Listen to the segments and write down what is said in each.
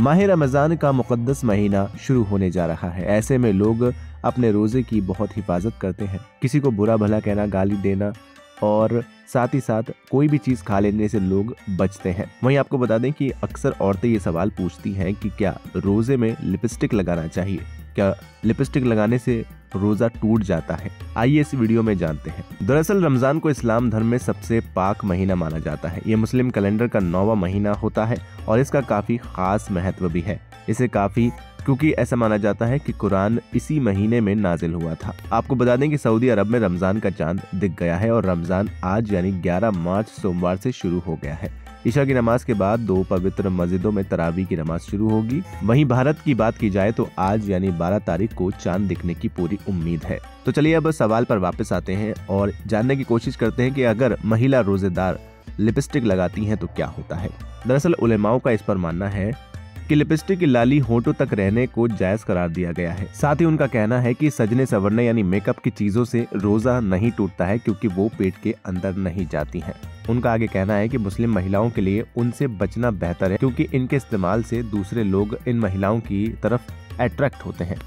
माह रमज़ान का मुकदस महीना शुरू होने जा रहा है। ऐसे में लोग अपने रोज़े की बहुत हिफाजत करते हैं। किसी को बुरा भला कहना, गाली देना और साथ ही साथ कोई भी चीज़ खा लेने से लोग बचते हैं। वहीं आपको बता दें कि अक्सर औरतें ये सवाल पूछती हैं कि क्या रोज़े में लिपस्टिक लगाना चाहिए? क्या लिपस्टिक लगाने से रोजा टूट जाता है? आइए इस वीडियो में जानते हैं। दरअसल रमज़ान को इस्लाम धर्म में सबसे पाक महीना माना जाता है। ये मुस्लिम कैलेंडर का नौवा महीना होता है और इसका काफ़ी खास महत्व भी है। इसे काफ़ी, क्योंकि ऐसा माना जाता है कि कुरान इसी महीने में नाजिल हुआ था। आपको बता दें कि सऊदी अरब में रमज़ान का चाँद दिख गया है और रमज़ान आज यानी 11 मार्च सोमवार से शुरू हो गया है। ईशा की नमाज़ के बाद दो पवित्र मस्जिदों में तरावी की नमाज़ शुरू होगी। वहीं भारत की बात की जाए तो आज यानी 12 तारीख को चाँद दिखने की पूरी उम्मीद है। तो चलिए अब सवाल पर वापस आते हैं और जानने की कोशिश करते हैं कि अगर महिला रोजेदार लिपस्टिक लगाती हैं तो क्या होता है। दरअसल उलेमाओं का इस पर मानना है कि लिपस्टिक की लाली होठों तक रहने को जायज़ करार दिया गया है। साथ ही उनका कहना है कि सजने सवरने यानी मेकअप की चीज़ों से रोजा नहीं टूटता है क्योंकि वो पेट के अंदर नहीं जाती हैं। उनका आगे कहना है कि मुस्लिम महिलाओं के लिए उनसे बचना बेहतर है, क्योंकि इनके इस्तेमाल से दूसरे लोग इन महिलाओं की तरफ़ अट्रैक्ट होते हैं।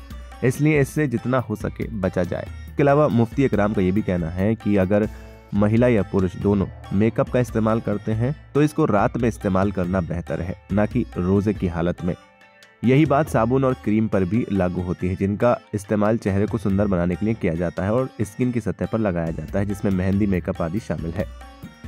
इसलिए इससे जितना हो सके बचा जाए। इसके अलावा मुफ्ती इकराम का ये भी कहना है कि अगर महिला या पुरुष दोनों मेकअप का इस्तेमाल करते हैं तो इसको रात में इस्तेमाल करना बेहतर है, न कि रोज़े की हालत में। यही बात साबुन और क्रीम पर भी लागू होती है, जिनका इस्तेमाल चेहरे को सुंदर बनाने के लिए किया जाता है और स्किन की सतह पर लगाया जाता है, जिसमें मेहंदी मेकअप आदि शामिल है।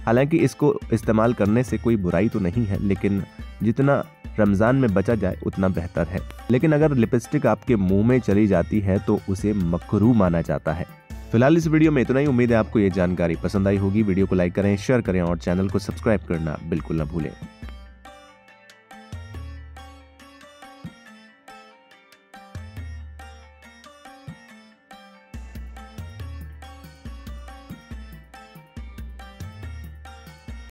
हालाँकि इसको इस्तेमाल करने से कोई बुराई तो नहीं है, लेकिन जितना रमज़ान में बचा जाए, उतना बेहतर है। लेकिन अगर लिपस्टिक आपके मुँह में चली जाती है तो उसे मकरू माना जाता है। फ़िलहाल इस वीडियो में इतना ही। उम्मीद है आपको ये जानकारी पसंद आई होगी। वीडियो को लाइक करें, शेयर करें और चैनल को सब्सक्राइब करना बिल्कुल न भूलें।